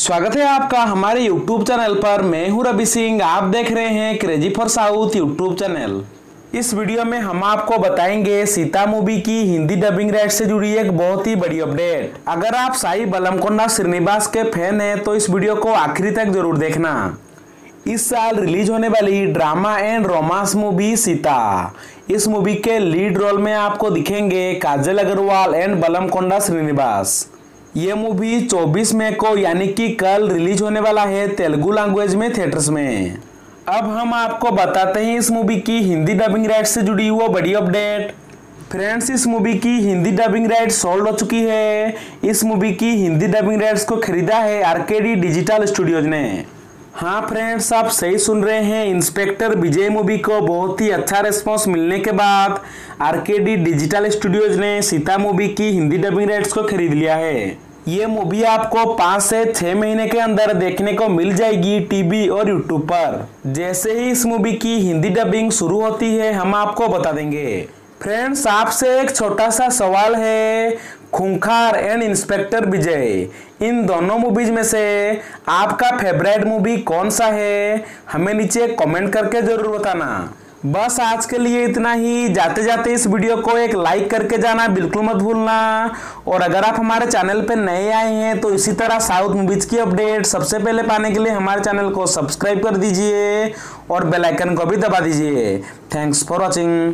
स्वागत है आपका हमारे YouTube चैनल पर। मैं हूँ रवि सिंह। आप देख रहे हैं crazy for south YouTube channel. इस वीडियो में हम आपको बताएँगे सीता मूवी की हिंदी डबिंग राइट से जुड़ी एक बहुत ही बड़ी अपडेट अगर आप साई बलमकोंडा श्रीनिवास के फ़ैन हैं तो इस वीडियो को आखिरी तक ज़रूर देखना। इस साल रिलीज़ होने वाली drama and romance movie Sita. इस मूवी के लीड रोल में आपको दिखेंगे काजल अग्रवाल एंड बलमकोंडा श्रीनिवास। ये मूवी 24 मई को यानी कि कल रिलीज़ होने वाला है तेलुगु लैंग्वेज में थिएटर्स में। अब हम आपको बताते हैं इस मूवी की हिंदी डबिंग राइट से जुड़ी हुई बड़ी अपडेट फ्रेंड्स इस मूवी की हिंदी डबिंग राइट सोल्ड हो चुकी है। इस मूवी की हिंदी डबिंग राइट्स को खरीदा है आरकेडी डिजिटल स्टूडियोज ने। हाँ फ्रेंड्स आप सही सुन रहे हैं। इंस्पेक्टर विजय मूवी को बहुत ही अच्छा रिस्पॉन्स मिलने के बाद आरकेडी डिजिटल स्टूडियोज ने सीता मूवी की हिंदी डबिंग राइट्स को खरीद लिया है। ये मूवी आपको पाँच से छः महीने के अंदर देखने को मिल जाएगी टीवी और यूट्यूब पर। जैसे ही इस मूवी की हिंदी डबिंग शुरू होती है, हम आपको बता देंगे। फ्रेंड्स आपसे एक छोटा सा सवाल है। खूंखार एंड इंस्पेक्टर विजय इन दोनों मूवीज़ में से आपका फेवरेट मूवी कौन सा है? हमें नीचे कमेंट करके ज़रूर बताना। बस आज के लिए इतना ही। जाते जाते इस वीडियो को एक लाइक करके जाना बिल्कुल मत भूलना। और अगर आप हमारे चैनल पर नए आए हैं तो इसी तरह साउथ मूवीज़ की अपडेट सबसे पहले पाने के लिए हमारे चैनल को सब्सक्राइब कर दीजिए और बेल आइकन को भी दबा दीजिए। Thanks for watching